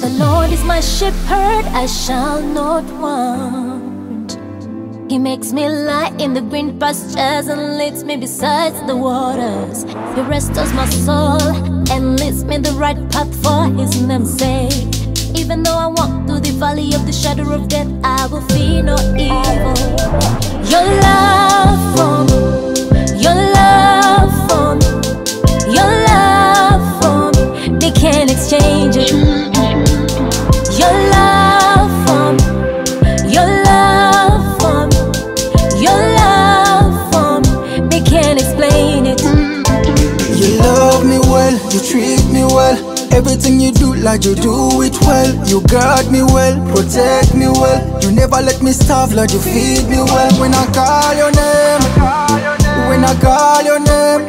The Lord is my shepherd, I shall not want. He makes me lie in the green pastures and leads me beside the waters. He restores my soul and leads me the right path for his name's sake. Even though I walk through the valley of the shadow of death, I will fear no evil. Your love well, you treat me well. Everything you do, like you do it well. You guard me well, protect me well. You never let me starve, Lord, you feed me well. When I call your name, when I call your name,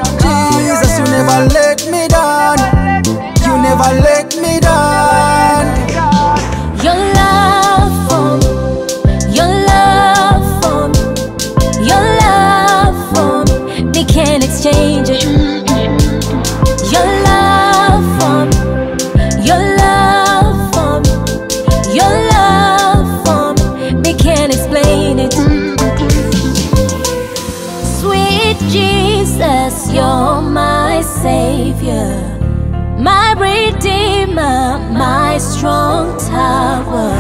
my redeemer, my strong tower.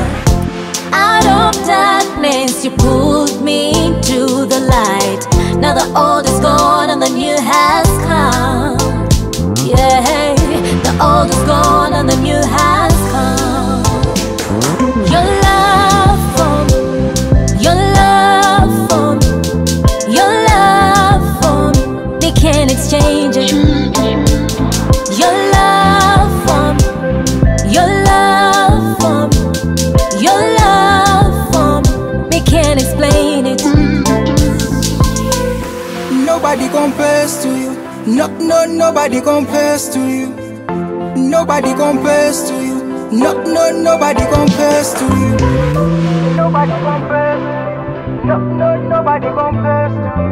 Out of darkness, you pulled me into the light. Now the compares to you. No, no, nobody compares to you. Nobody compares to you. No, no, nobody compares to you. Nobody compares. No, no, nobody compares to you.